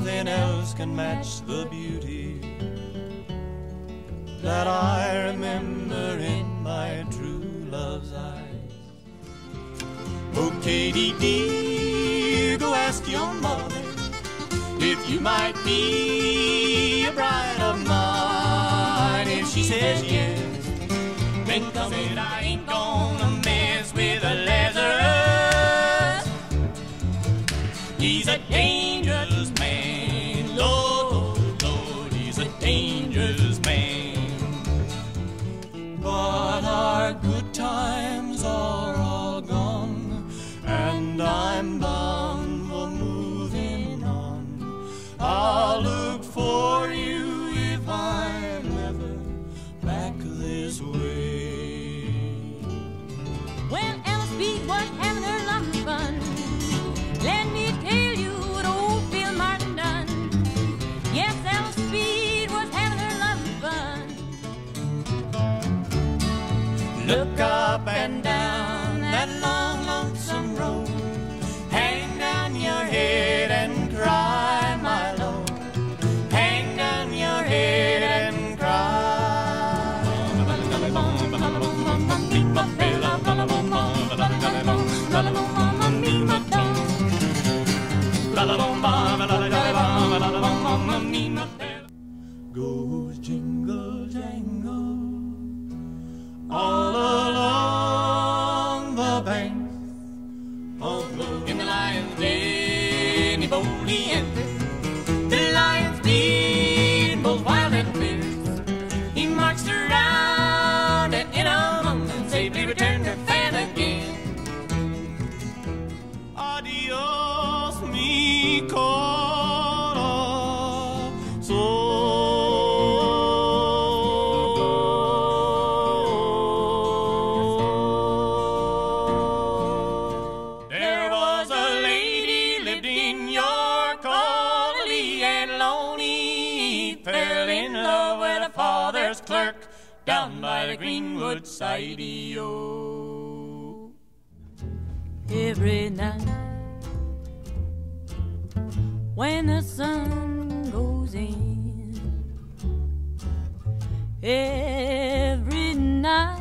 nothing else can match the beauty that I remember in my true love's eyes. Oh, Katy dear, go ask your if you might be a bride of mine. If she says yes, then come in. I ain't gonna mess with a Lazarus. He's a dangerous man. Lord, Lord, he's a dangerous man. Look up and down that long, lonesome road. Hang down your head and cry, my lord. Hang down your head and cry. Down by the Greenwood side. Oh. Every night when the sun goes in, every night,